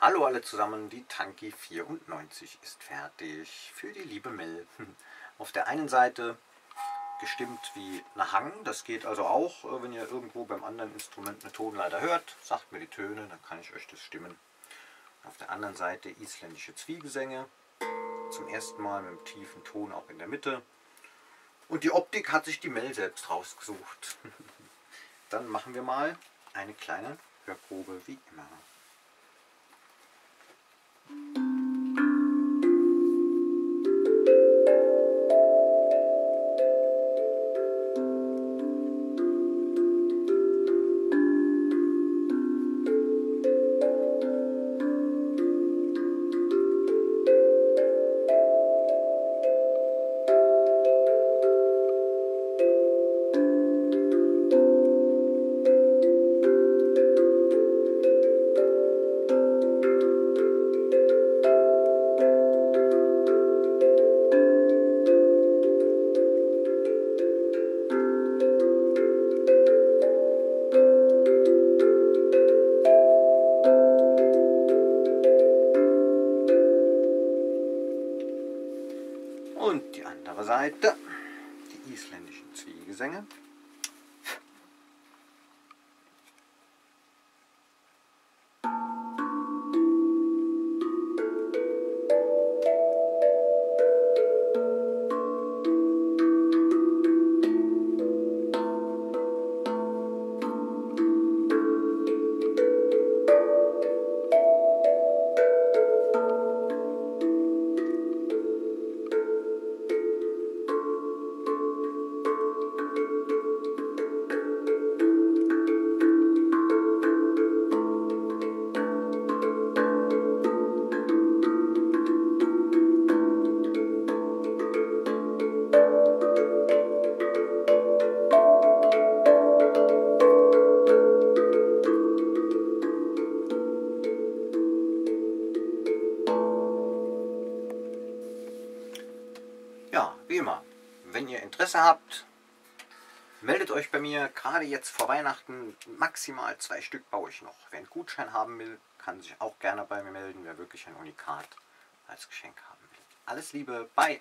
Hallo alle zusammen, die Tanki 94 ist fertig für die liebe Mel. Auf der einen Seite gestimmt wie eine Hang, das geht also auch, äh, wenn ihr irgendwo beim anderen Instrument eine Tonleiter hört, sagt mir die Töne, dann kann ich euch das stimmen. Auf der anderen Seite isländische Zwiegesänge, zum ersten Mal mit einem tiefen Ton auch in der Mitte. Und die Optik hat sich die Mel selbst rausgesucht. Dann machen wir mal eine kleine Hörprobe wie immer. Thank you. Und die andere Seite, die isländischen Zwiegesänge. Ja, wie immer, wenn ihr Interesse habt, meldet euch bei mir. Gerade jetzt vor Weihnachten maximal zwei Stück baue ich noch. Wer einen Gutschein haben will, kann sich auch gerne bei mir melden, wer wirklich ein Unikat als Geschenk haben will. Alles Liebe, bye!